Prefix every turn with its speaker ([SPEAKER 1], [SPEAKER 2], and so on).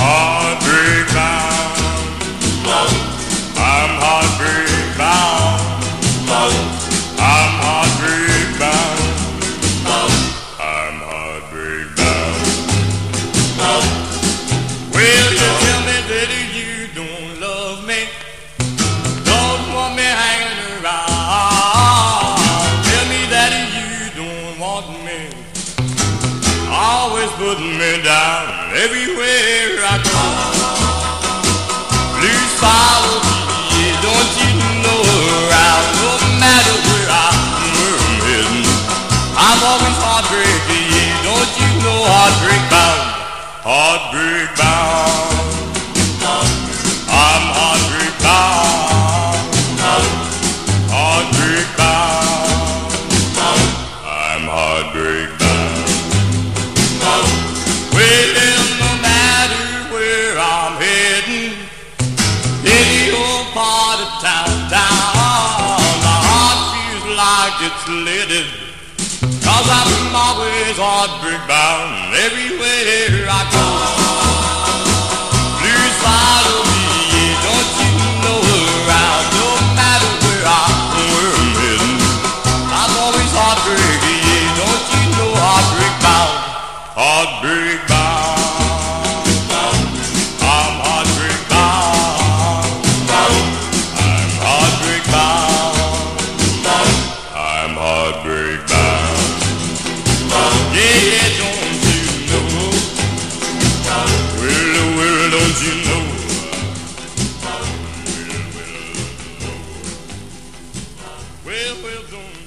[SPEAKER 1] Heartbreak bound. I'm heartbreak bound. I'm heartbreak bound. I'm heartbreak bound. Well, you tell me that you don't love me. Don't want me hanging around. Tell me that you don't want me putting me down everywhere I go. Please follow me, don't you know around, no matter where I'm heading. I'm always heartbreaking, don't you know heartbreak bound, heartbreak bound. Like it's leaded. Cause I'm always heartbreak bound everywhere I go. Me, don't you know around, no matter where, I'm. I'm always don't you know heartbreak bound, heartbreak bound. Well, well, don't